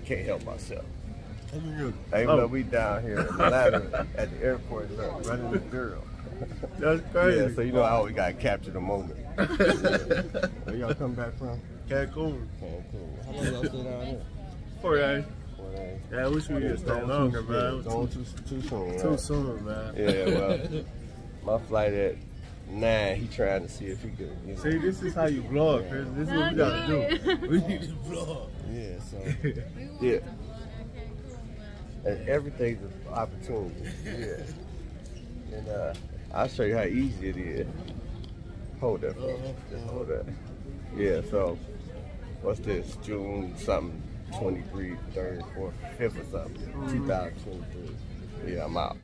can't help myself. Even Even Oh. though we down here in Atlanta at the airport, look, running the girl. That's Yeah, crazy. so you know I always gotta capture the moment. Where y'all come back from? Cancun. Cancun. How long y'all stay down there? Four days. Four days. Yeah, I wish we could stay Going longer, too, man. It Going was too, too soon. Too right? soon, man. Yeah, well, my flight at nine. He trying to see if he could. You know, See, this is how you vlog, Chris. This is what we gotta do. We need to vlog. Yeah, so yeah, and everything's an opportunity. Yeah, and uh, I'll show you how easy it is. Hold that, just hold that. Yeah, so what's this? June something, 23, 3rd, 4th, 5th or something, 2023. Yeah, I'm out.